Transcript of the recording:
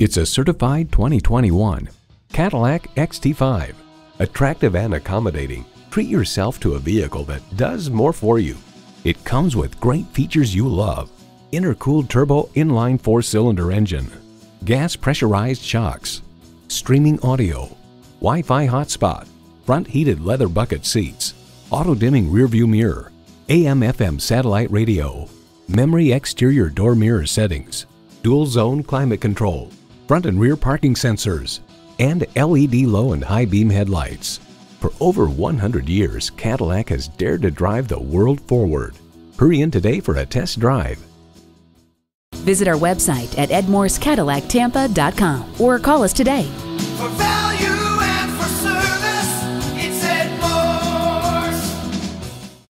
It's a certified 2021 Cadillac XT5. Attractive and accommodating, treat yourself to a vehicle that does more for you. It comes with great features you love. Intercooled turbo inline four-cylinder engine, gas pressurized shocks, streaming audio, Wi-Fi hotspot, front heated leather bucket seats, auto dimming rearview mirror, AM FM satellite radio, memory exterior door mirror settings, dual zone climate control, front and rear parking sensors, and LED low and high beam headlights. For over 100 years, Cadillac has dared to drive the world forward. Hurry in today for a test drive. Visit our website at edmorsecadillactampa.com or call us today. For value.